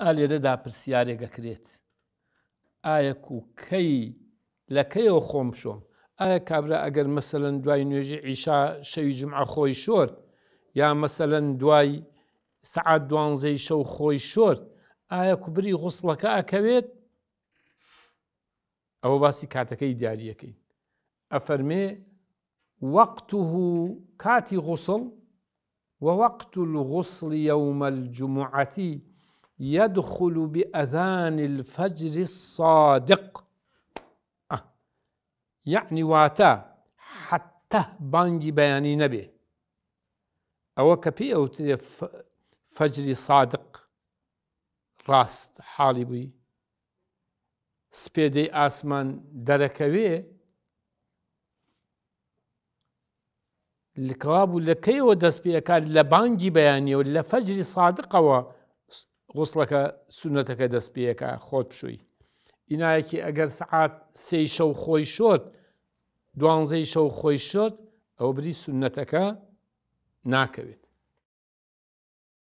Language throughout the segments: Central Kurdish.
ئا لێرەدا پرسیارێک ئەکرێت ئایەک و کەی لە کەیەوە خۆم شۆم ئایا کابرا ئەگەر مەسەلەن دوای نوێژی عیشا شەوی جمعە خۆی شۆرد یا مەسەلەن دوای سعات دوانزەی شەو خۆی شۆرد ئایا کوبری غوسڵەکە ئەکەوێت ئەوە باسی کاتەکەی دیارریەکەی ئەفەرمێ وقته کاتی غوسڵ، ووقت الغسل یوم الجمعە یدخل بأذان الفجر الصادق ئا یەعنی واتە حتە بانگی بەیانی نەبێ ئەوە کە پێی ئەوترێ فجری صادق ڕاست حاڵی بووی سپێدەی ئاسمان دەرەکەوێ کەوابوو لە کەیەوە دەست پێەکات لە بانگی بەیانیەوە لە فەجری سادقەوە غوسڵەکە سونەتەکە دەست پێەکە خۆت بشووی ئینایەکی ئەگەر سعات سێ شەو خۆی شۆت دوانزەی شەو خۆی شۆت ئەو بری سونەتەکە ناکەوێت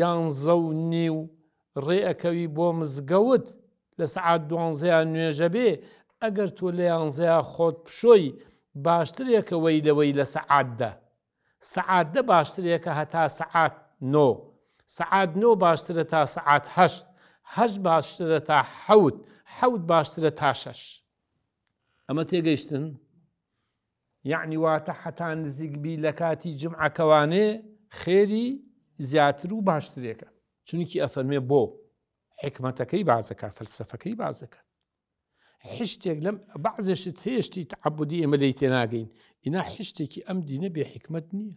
یانزە و نیو ڕێ ئەکەوی بۆ مزگەوت لە سەعات دوانزەیا نوێژە بێ ئەگەر تۆ لە یانزەیا خۆت بشۆی باشترێکەوەی لەوەی لە سەعات دە سەعات دە باشترێکە هەتا سەعات نۆ سەعات نۆ باشترە تا سەعات هەشت هەشت باشترە تا حەوت حەوت باشترە تا شەش ئەمە تێگەیشتن؟ یەعنی واتە حەتا نزیک بی لە کاتی جمعە کەوانێ خێری زیاتر و باشترێکە چونکی ئەفەرمێ بۆ حکمەتەکەی بازەکە فەلسفەکەی بازەکە حشتێک لەم بەعزێشت هێشتی تعبدی ئێمە لی تێناگەین ئینا حشتێکی ئەم دینە بێ حکمت نییە